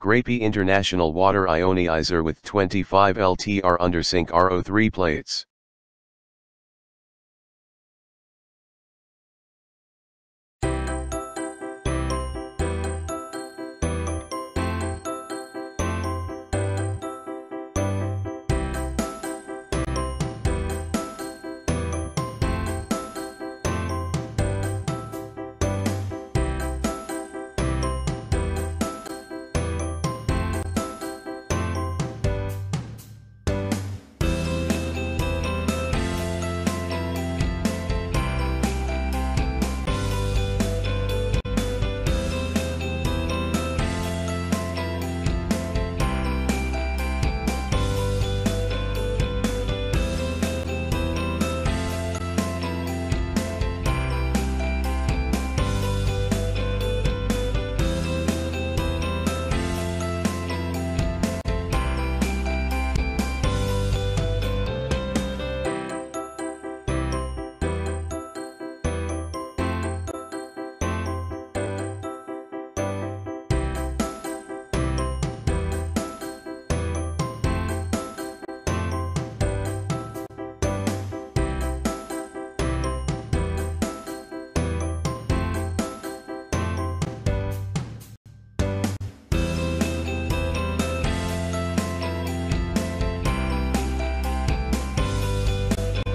Grapy International Water Ionizer with 25 LTR undersink RO3 plates.